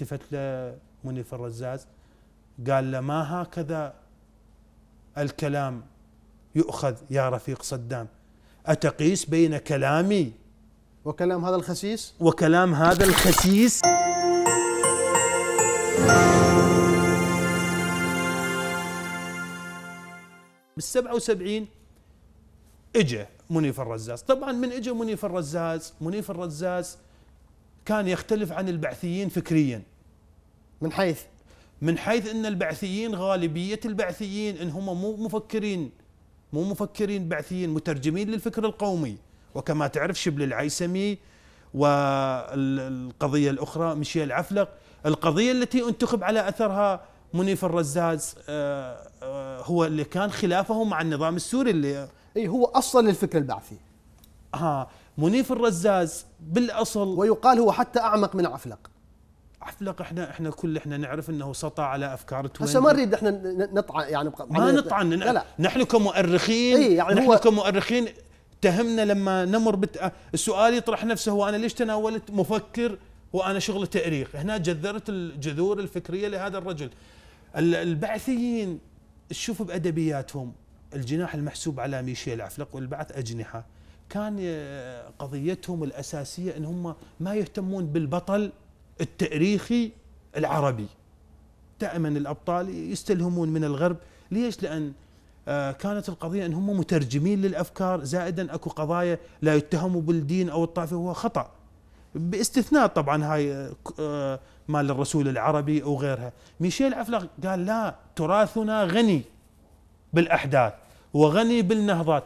التفت له منيف الرزاز. قال له ما هكذا الكلام يؤخذ يا رفيق صدام؟ أتقيس بين كلامي وكلام هذا الخسيس؟ وكلام هذا الخسيس؟ بالسبعة وسبعين اجى منيف الرزاز. طبعا من اجى منيف الرزاز منيف الرزاز كان يختلف عن البعثيين فكريا. من حيث؟ من حيث إن البعثيين غالبية البعثيين إن هم مو مفكرين مو مفكرين بعثيين مترجمين للفكر القومي. وكما تعرف شبل العيسمي والقضية الأخرى مشيل عفلق القضية التي انتخب على أثرها منيف الرزاز آه، آه، هو اللي كان خلافه مع النظام السوري اللي إي هو اصل للفكر البعثي. ها منيف الرزاز بالأصل. ويقال هو حتى أعمق من عفلق. عفلق إحنا إحنا كل إحنا نعرف إنه سطع على أفكار توين هسه ما نريد إحنا نطعن يعني ما نطعن لا لا. نحن كمؤرخين إيه، يعني نحن كمؤرخين تهمنا لما نمر بت... السؤال يطرح نفسه هو أنا ليش تناولت مفكر وأنا شغل تأريخ؟ هنا جذرت الجذور الفكرية لهذا الرجل. ال- البعثيين شوف بأدبياتهم. الجناح المحسوب على ميشيل عفلق والبعث أجنحة. كان ي- قضيتهم الأساسية إن هم ما يهتمون بالبطل التاريخي العربي. دائما الأبطال يستلهمون من الغرب. ليش؟ لأن آه، كانت القضية إن هم مترجمين للأفكار. زائدا أكو قضايا لا يتهموا بالدين أو الطائفة وهو خطأ. باستثناء طبعا هاي آه، آه، مال الرسول العربي أو غيرها. ميشيل عفلق قال لا تراثنا غني بالأحداث وغني بالنهضات.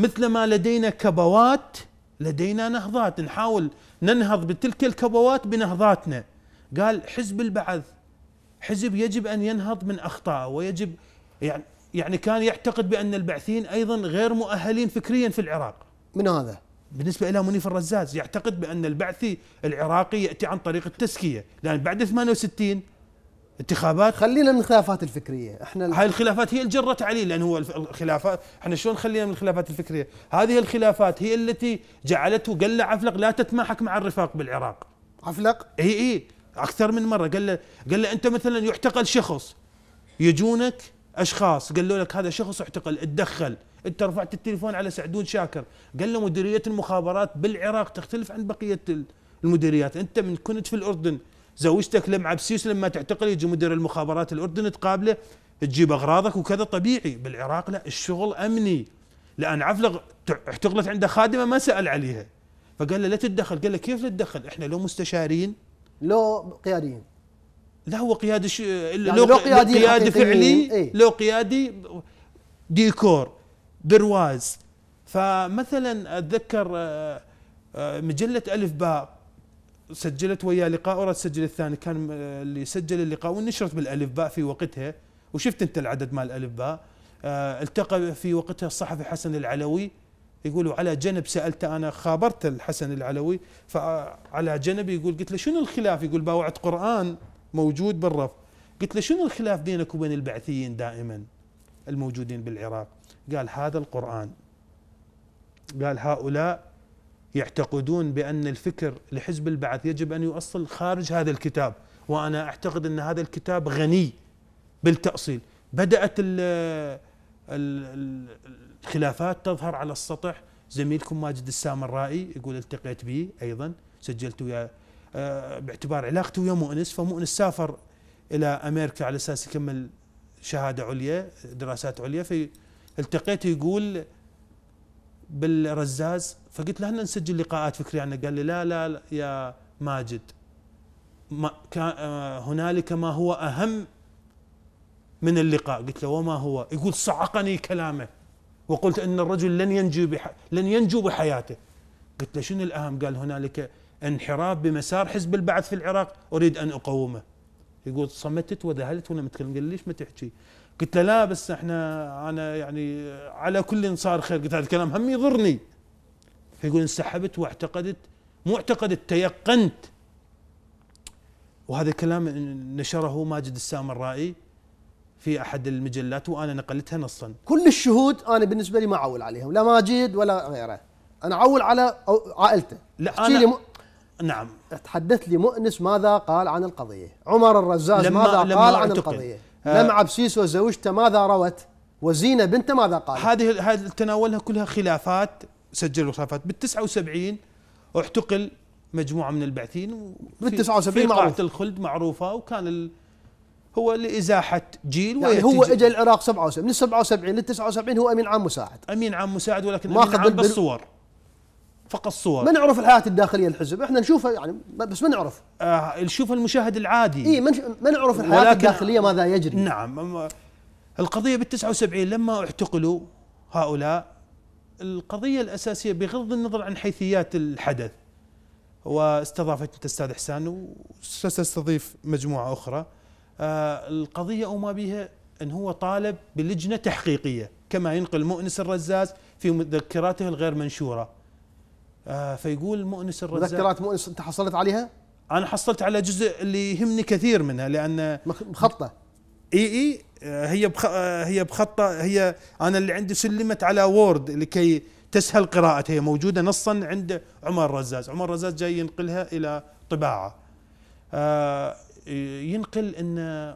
مثل ما لدينا كبوات لدينا نهضات. نحاول ننهض بتلك الكبوات بنهضاتنا. قال حزب البعث. حزب يجب أن ينهض من اخطائه ويجب يعني يعني كان يعتقد بأن البعثيين أيضا غير مؤهلين فكريا في العراق. من هذا؟ بالنسبة إلى منيف الرزاز يعتقد بأن البعثي العراقي يأتي عن طريق التزكية. لأن بعد 68 انتخابات. خلينا من الخلافات الفكرية. إحنا هاي الخلافات هي اللي جرت عليه لأن هو الخلافات إحنا شلون نخليها من الخلافات الفكرية؟ هذه الخلافات هي التي جعلته قال له عفلق لا تتماحك مع الرفاق بالعراق. عفلق؟ إي إي. أكثر من مرة. قال له قال له أنت مثلا يعتقل شخص يجونك أشخاص قالوا لك هذا شخص اعتقل اتدخل. أنت رفعت التليفون على سعدون شاكر. قال له مديرية المخابرات بالعراق تختلف عن بقية ال- المديريات. أنت من كنت في الأردن زوجتك لمعه بسيس لما تعتقل يجي مدير المخابرات الاردن تقابله تجيب أغراضك وكذا طبيعي. بالعراق لا الشغل أمني. لأن عفلق ت- اعتقلت عنده خادمة ما سأل عليها. فقال له لا تتدخل. قال له كيف لا تتدخل؟ إحنا لو مستشارين. لو قياديين. لا هو قيادي ش... يعني لو لو قيادي قيادي فعلي إيه. لو قيادي ديكور برواز. فمثلا أتذكر آه، آه، مجلة ألف باء. سجلت وياه لقاء ورا تسجل الثاني. كان آه، اللي سجل اللقاء ونشرت بالألف باء في وقتها وشفت أنت العدد مال الألف باء. آه، التقى في وقتها الصحفي حسن العلوي يقولوا على جنب سالته أنا خابرت الحسن العلوي فعلى جنب يقول قلت له شنو الخلاف؟ يقول باوعة قرآن موجود بالرف. قلت له شنو الخلاف بينك وبين البعثيين دائما الموجودين بالعراق؟ قال هذا القرآن. قال هؤلاء يعتقدون بأن الفكر لحزب البعث يجب أن يؤصل خارج هذا الكتاب وأنا أعتقد أن هذا الكتاب غني بالتأصيل. بدأت ال ال ال الخلافات تظهر على السطح. زميلكم ماجد السامرائي يقول التقيت به أيضا سجلت وياه آه، باعتبار علاقته ويا مؤنس. فمؤنس سافر إلى أمريكا على أساس يكمل شهادة عليا دراسات عليا. فالتقيته يقول بالرزاز فقلت له هل نسجل لقاءات فكريه عنه. قال لي لا لا, لا يا ماجد. ما كان آه، هنالك ما هو أهم من اللقاء. قلت له وما هو؟ يقول صعقني كلامه. وقلت إن الرجل لن ينجو بح... لن ينجو بحياته. قلت له شنو الأهم؟ قال هنالك انحراف بمسار حزب البعث في العراق. أريد أن أقومه. يقول صمتت وذهلت وأنا متكلم. قال لي ليش ما تحكي؟ قلت له لا بس إحنا أنا يعني على كل صار خير. قلت هذا الكلام هم يضرني. فيقول انسحبت واعتقدت مو اعتقدت تيقنت. وهذا الكلام نشره ماجد السامرائي في أحد المجلات وأنا نقلتها نصا. كل الشهود أنا بالنسبة لي ما أعول عليهم لا ماجد ولا غيره. أنا أعول على عائلته. لا احكي لي م... نعم. تحدث لي مؤنس ماذا قال عن القضية. عمر الرزاز لما- ماذا لما قال عن. القضية. آه. لمع بسيسو زوجته ماذا روت؟ وزينة بنته ماذا قالت؟ هذه هذه تناولها كلها خلافات سجلوا خلافات بال 79 اعتقل مجموعة من البعثين بال 79 في قاعة معروف. الخلد معروفة وكان ال هو لإزاحة جيل يعني هو اجى العراق 77 من 77 لل 79 هو أمين عام مساعد. أمين عام مساعد ولكن ماخذ أمين عام البر- بس صور فقط صور. ما نعرف الحياة الداخلية للحزب إحنا نشوفها يعني بس ما نعرف. آه شوف المشاهد العادي. إي ما نعرف الحياة الداخلية ماذا يجري. نعم. القضية بال 79 لما اعتقلوا هؤلاء القضية الأساسية بغض النظر عن حيثيات الحدث واستضافت الأستاذ إحسان وستستضيف مجموعة أخرى. آه القضية وما بها أن هو طالب بلجنة تحقيقية كما ينقل مؤنس الرزاز في مذكراته الغير منشورة. آه فيقول مؤنس الرزاز مذكرات مؤنس أنت حصلت عليها؟ أنا حصلت على جزء اللي يهمني كثير منها لأن مخ- مخطه إي إي هي بخ... هي بخطة هي أنا اللي عندي سلمت على وورد لكي تسهل قراءتها. هي موجودة نصا عند عمر رزاز. عمر رزاز جاي ينقلها إلى طباعة. آه، ينقل إن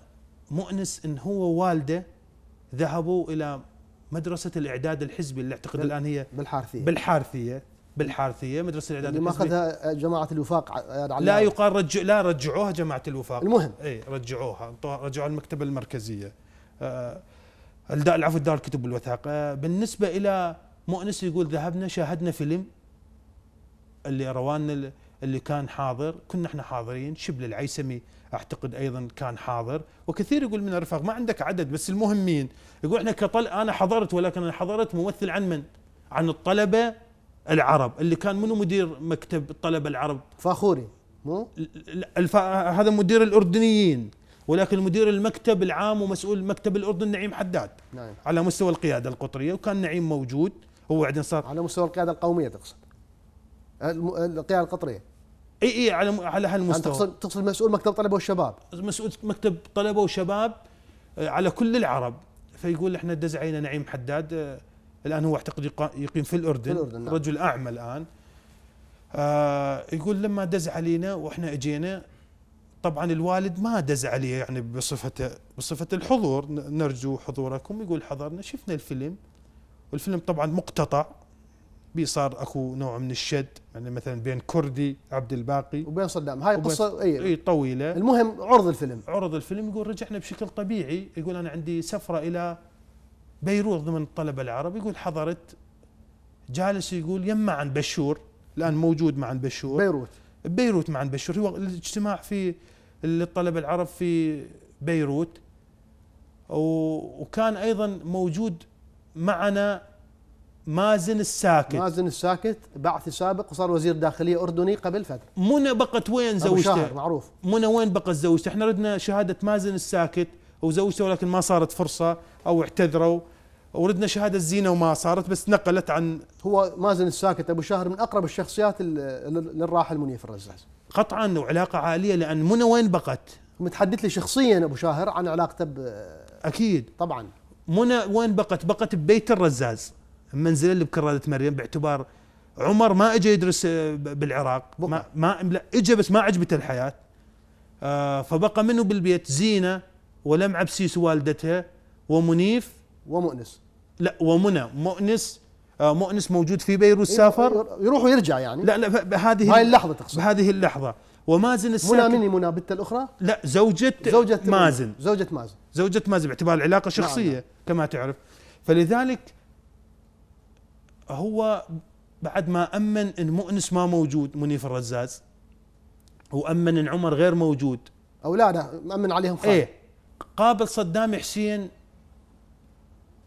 مؤنس إن هو والده ذهبوا إلى مدرسة الإعداد الحزبي اللي أعتقد بال- الآن هي بالحارثية. بالحارثية. بالحارثية مدرسة الإعداد اللي الحزبي. ماخذها جماعة الوفاق لا يقال رجع لا رجعوها جماعة الوفاق. المهم. اي رجعوها رجعوا المكتبة المركزية. العفو دار الكتب والوثائق آه بالنسبة إلى مؤنس يقول ذهبنا شاهدنا فيلم اللي روان ال- اللي كان حاضر. كنا إحنا حاضرين. شبل العيسمي أعتقد أيضا كان حاضر. وكثير يقول من الرفاق ما عندك عدد بس المهمين. يقول إحنا كطل أنا حضرت ولكن أنا حضرت ممثل عن من؟ عن الطلبة العرب اللي كان منو مدير مكتب الطلبه العرب؟ فاخوري مو؟ الف... هذا مدير الأردنيين. ولكن مدير المكتب العام ومسؤول مكتب الأردن نعيم حداد. نعم. على مستوى القيادة القطرية وكان نعيم موجود. هو بعدين صار على مستوى القيادة القومية تقصد؟ القيادة القطرية. اي إي على على يعني هالمستوى تقصد تقصد مسؤول مكتب الطلبه والشباب. مسؤول مكتب طلبة وشباب آه، على كل العرب. فيقول إحنا دز علينا نعيم حداد آه، الآن هو أعتقد يقيم في الأردن, في الأردن، نعم. رجل أعمى الآن. آه يقول لما دز علينا وإحنا أجينا طبعا الوالد ما دز عليه يعني بصفته بصفة الحضور. نرجو حضوركم. يقول حضرنا شفنا الفيلم. والفيلم طبعا مقتطع. بي صار أكو نوع من الشد يعني مثلا بين كردي عبد الباقي. وبين صدام. هاي قصة اي اي طويلة. المهم عرض الفيلم. عرض الفيلم يقول رجعنا بشكل طبيعي. يقول أنا عندي سفرة إلى بيروت ضمن الطلبة العرب. يقول حضرت جالس يقول يم عن بشور. الآن موجود مع بشور. بيروت. بيروت مع بشور. هو الاجتماع في الطلبه العرب في بيروت. وكان أيضا موجود معنا مازن الساكت. مازن الساكت بعث سابق وصار وزير داخلية أردني قبل فتره منى بقت وين زوجته؟ معروف. منى وين بقت زوجته؟ إحنا ردنا شهادة مازن الساكت وزوجته ولكن ما صارت فرصة أو اعتذروا. وردنا شهادة زينه وما صارت بس نقلت عن هو مازن الساكت أبو شاهر من أقرب الشخصيات ال- للراحل منيف الرزاز قطعا وعلاقة عائليه لأن منى وين بقت؟ متحدث لي شخصيا أبو شاهر عن علاقته ب- أكيد. طبعا. منى وين بقت؟ بقت ببيت الرزاز المنزل اللي بكراده مريم باعتبار عمر ما اجى يدرس آه، بالعراق ما, ما لا اجى بس ما عجبته الحياة. آه فبقى منه بالبيت؟ زينة ولمعه بسيس والدتها ومنيف. ومؤنس. لا ومنى مؤنس آه مؤنس موجود في بيروت سافر. يروح ويرجع يعني. لا لا بهذه هاي اللحظة تقصد. بهذه اللحظة. ومازن منى الساكت مني منى بنت الأخرى؟ لا زوجة زوجة مازن. زوجة مازن. زوجة مازن باعتبار العلاقة شخصية نعم. كما تعرف. فلذلك هو بعد ما أمن أن مؤنس ما موجود منيف الرزاز وأمن أن عمر غير موجود. أولاده مأمن عليهم خالد إيه. قابل صدام حسين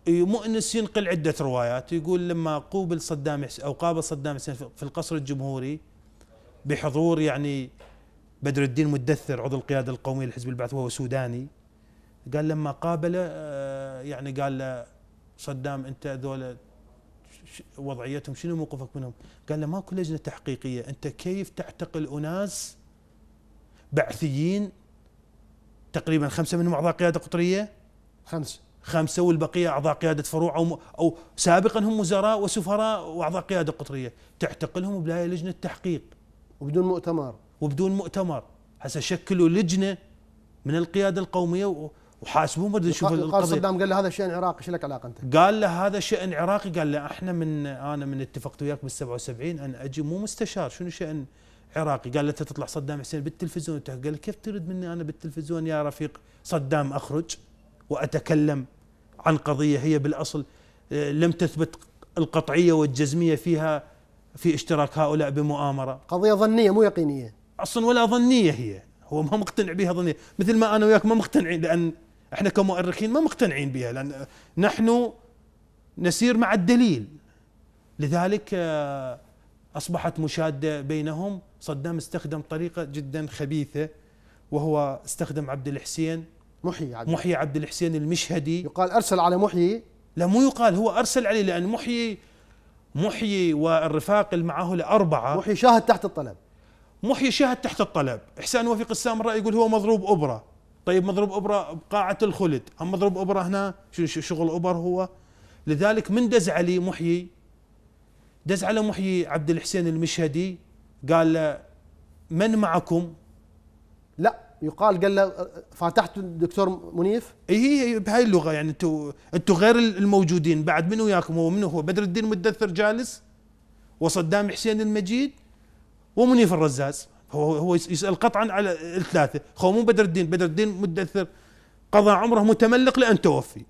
مؤنس ينقل عدة روايات. يقول لما قوبل صدام حسين أو قابل صدام حسين في القصر الجمهوري بحضور يعني بدر الدين مدثر عضو القيادة القومية لحزب البعث وهو سوداني قال لما قابله آه، يعني قال له صدام أنت ذولا وضعيتهم شنو موقفك منهم؟ قال له ماكو لجنة تحقيقية. أنت كيف تعتقل أناس بعثيين تقريبا خمسة منهم أعضاء قيادة قطرية؟ خمس خمسة والبقية أعضاء قيادة فروع أو, أو سابقا هم وزراء وسفراء وأعضاء قيادة قطرية. تعتقلهم بلا لجنة تحقيق. وبدون مؤتمر. وبدون مؤتمر. هسه شكلوا لجنة من القيادة القومية و- وحاسبوهم بدنا نشوف قال صدام قال له هذا شيء عراقي شو لك علاقة أنت؟ قال له هذا شأن عراقي. قال له أحنا من أنا من اتفقت وياك بال 77 ان أجي مو مستشار. شنو شأن عراقي؟ قال له أنت تطلع صدام حسين بالتلفزيون. قال له كيف تريد مني أنا بالتلفزيون يا رفيق؟ صدام أخرج وأتكلم. عن قضية هي بالأصل آه، لم تثبت القطعية والجزمية فيها في اشتراك هؤلاء بمؤامرة. قضية ظنية مو يقينية. أصلا ولا ظنية هي. هو ما مقتنع بها ظنية. مثل ما أنا وياك ما مقتنعين لأن إحنا كمؤرخين ما مقتنعين بها لأن نحن نسير مع الدليل. لذلك آه، أصبحت مشادة بينهم. صدام استخدم طريقة جدا خبيثة وهو استخدم عبد الحسين. محيي عاد محيي عبد الحسين المشهدي. يقال أرسل على محيي لا مو يقال هو أرسل عليه لأن محيي محيي والرفاق اللي معه الأربعة. محيي شاهد تحت الطلب. محيي شاهد تحت الطلب. إحسان وفيق السامراء يقول هو مضروب أبرة. طيب مضروب أبرة بقاعة الخلد. هم مضروب أبرة هنا شغل أبر هو؟ لذلك من دز علي محيي دز على محيي عبد الحسين المشهدي قال له من معكم؟ لا. يقال قال له فاتحت الدكتور منيف؟ إي هي بهاي اللغة يعني أنتم أنتم غير الموجودين بعد من وياكم هو منو؟ هو بدر الدين مدثر جالس وصدام حسين المجيد ومنيف الرزاز. هو هو يس- يسأل قطعا على الثلاثة. هو مو بدر الدين بدر الدين مدثر قضى عمره متملق لأن توفي.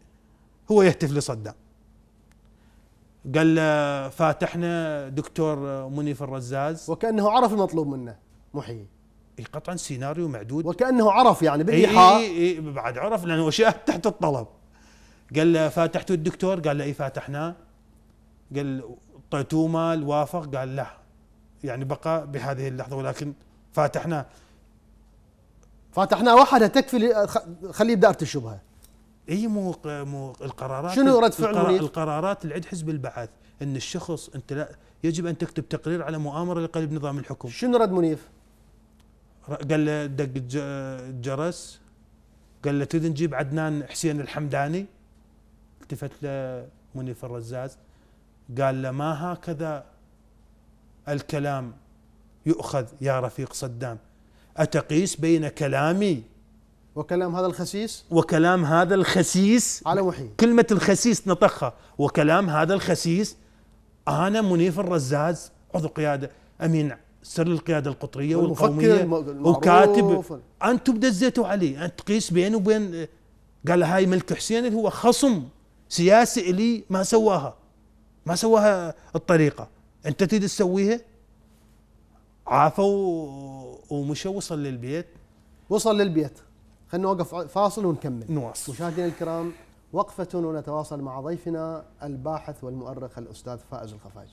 هو يهتف لصدام. قال له فاتحنا دكتور منيف الرزاز. وكأنه عرف المطلوب منه محيي قطعا سيناريو معدود. وكأنه عرف يعني إي بالايحاء إي إي بعد عرف لأنه شاهد تحت الطلب. قال له فاتحتوا الدكتور؟ قال له إي فاتحناه قال اعطيتوه مال وافق؟ قال لا. يعني بقى بهذه اللحظة ولكن فاتحناه فاتحناه وحده تكفي خليه بدائره الشبهه إي مو مو القرارات شنو رد فعل القرا- منيف؟ القرارات اللي عند حزب البعث إن الشخص أنت لا يجب أن تكتب تقرير على مؤامرة لقلب نظام الحكم. شنو رد منيف؟ قال له دق الج- الجرس قال له تريد نجيب عدنان حسين الحمداني؟ التفت له منيف الرزاز. قال له ما هكذا الكلام يؤخذ يا رفيق صدام؟ أتقيس بين كلامي وكلام هذا الخسيس؟ وكلام هذا الخسيس؟ على محيي كلمة الخسيس نطخها وكلام هذا الخسيس؟ أنا منيف الرزاز. عضو قيادة. أمين سر والقومية الم- المعروف. وكاتب. أنتم دزيتوا عليه. أنت تقيس بينه وبين قال هاي ملك حسين اللي هو خصم سياسي إلي ما سواها. ما سواها الطريقة. أنت تريد تسويها؟ عافوا ومشوا وصل للبيت. وصل للبيت. خلينا نوقف فاصل ونكمل. نواصل. مشاهدينا الكرام وقفة ونتواصل مع ضيفنا الباحث والمؤرخ الأستاذ فائز الخفاجي